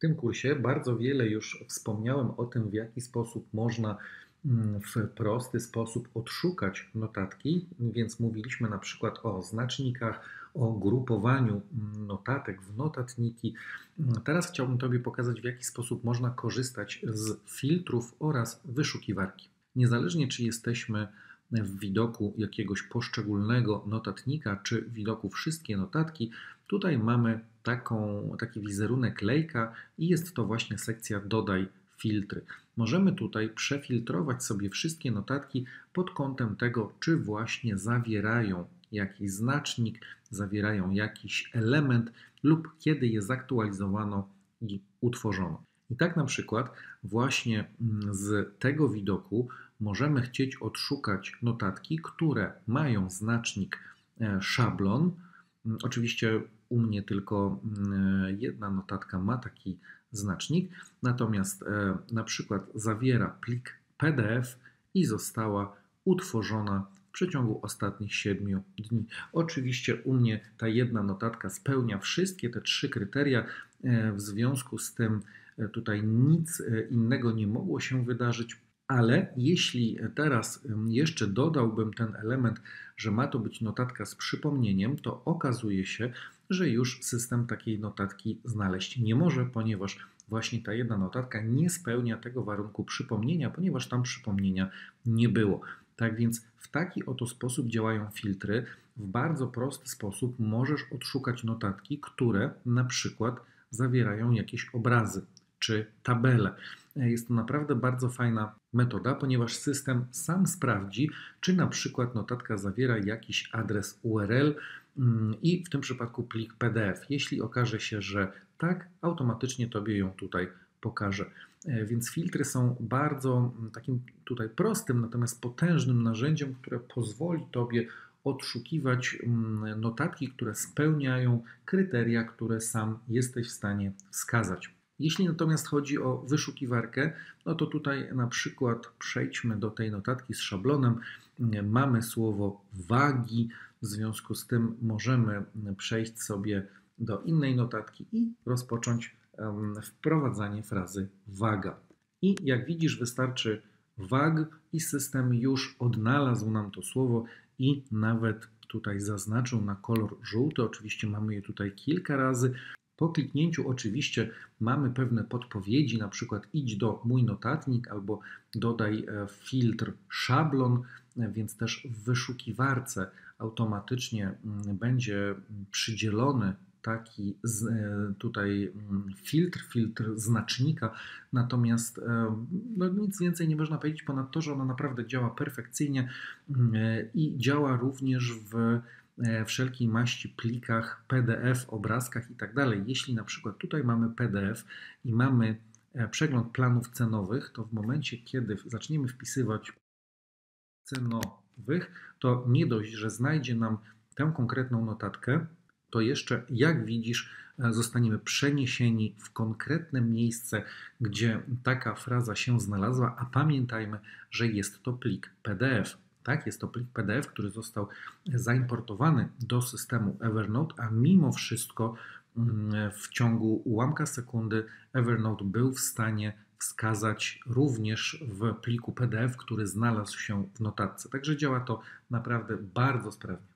tym kursie bardzo wiele już wspomniałem o tym, w jaki sposób można mm, w prosty sposób odszukać notatki, więc mówiliśmy na przykład o znacznikach, o grupowaniu mm, notatek w notatniki. Mm, teraz chciałbym Tobie pokazać, w jaki sposób można korzystać z filtrów oraz wyszukiwarki. Niezależnie czy jesteśmy w widoku jakiegoś poszczególnego notatnika, czy w widoku wszystkie notatki, tutaj mamy taką, taki wizerunek lejka i jest to właśnie sekcja dodaj filtry. Możemy tutaj przefiltrować sobie wszystkie notatki pod kątem tego, czy właśnie zawierają jakiś znacznik, zawierają jakiś element lub kiedy je zaktualizowano i utworzono. I tak na przykład właśnie mm, z tego widoku możemy chcieć odszukać notatki, które mają znacznik e, szablon. Mm, oczywiście u mnie tylko mm, jedna notatka ma taki znacznik, natomiast e, na przykład zawiera plik PDF i została utworzona w przeciągu ostatnich 7 dni. Oczywiście u mnie ta jedna notatka spełnia wszystkie te trzy kryteria, e, w związku z tym tutaj nic innego nie mogło się wydarzyć. Ale jeśli teraz jeszcze dodałbym ten element, że ma to być notatka z przypomnieniem, to okazuje się, że już system takiej notatki znaleźć nie może, ponieważ właśnie ta jedna notatka nie spełnia tego warunku przypomnienia, ponieważ tam przypomnienia nie było. Tak więc w taki oto sposób działają filtry. W bardzo prosty sposób możesz odszukać notatki, które na przykład zawierają jakieś obrazy czy tabele. Jest to naprawdę bardzo fajna metoda, ponieważ system sam sprawdzi, czy na przykład notatka zawiera jakiś adres URL mm, i w tym przypadku plik PDF. Jeśli okaże się, że tak, automatycznie Tobie ją tutaj pokaże. E, więc filtry są bardzo mm, takim tutaj prostym, natomiast potężnym narzędziem, które pozwoli Tobie odszukiwać mm, notatki, które spełniają kryteria, które sam jesteś w stanie wskazać. Jeśli natomiast chodzi o wyszukiwarkę, no to tutaj na przykład przejdźmy do tej notatki z szablonem. Mamy słowo wagi, w związku z tym możemy przejść sobie do innej notatki i rozpocząć wprowadzanie frazy waga. I jak widzisz, wystarczy wag i system już odnalazł nam to słowo i nawet tutaj zaznaczył na kolor żółty. Oczywiście mamy je tutaj kilka razy. Po kliknięciu oczywiście mamy pewne podpowiedzi, na przykład idź do mój notatnik albo dodaj e, filtr szablon, e, więc też w wyszukiwarce automatycznie mm, będzie przydzielony taki e, tutaj mm, filtr, filtr znacznika, natomiast no, nic więcej nie można powiedzieć ponad to, że ona naprawdę działa perfekcyjnie mm, i działa również w wszelkiej maści plikach, PDF, obrazkach i tak dalej. Jeśli na przykład tutaj mamy PDF i mamy e, przegląd planów cenowych, to w momencie, kiedy zaczniemy wpisywać cenowych, to nie dość, że znajdzie nam tę konkretną notatkę, to jeszcze, jak widzisz, e, zostaniemy przeniesieni w konkretne miejsce, gdzie taka fraza się znalazła, a pamiętajmy, że jest to plik PDF. Tak, jest to plik PDF, który został zaimportowany do systemu Evernote, a mimo wszystko mm, w ciągu ułamka sekundy Evernote był w stanie wskazać również w pliku PDF, który znalazł się w notatce. Także działa to naprawdę bardzo sprawnie.